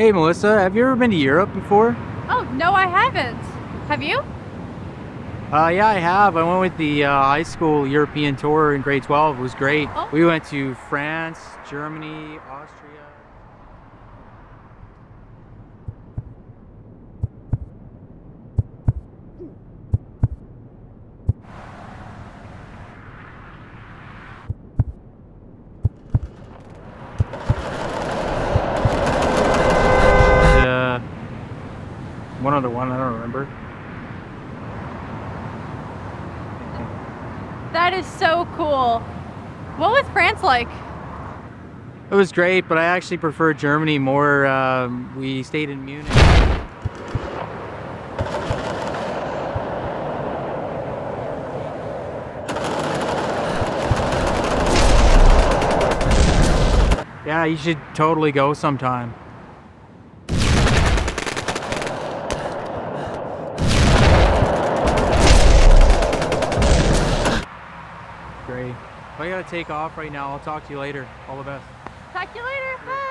Hey Melissa, have you ever been to Europe before? Oh, no, I haven't. Have you? Uh, yeah, I have. I went with the uh, high school European tour in grade 12. It was great. Oh. We went to France, Germany, Austria. One other one, I don't remember. That is so cool. What was France like? It was great, but I actually prefer Germany more. Um, we stayed in Munich. Yeah, you should totally go sometime. Great. I gotta take off right now. I'll talk to you later. All the best. Talk to you later. Bye.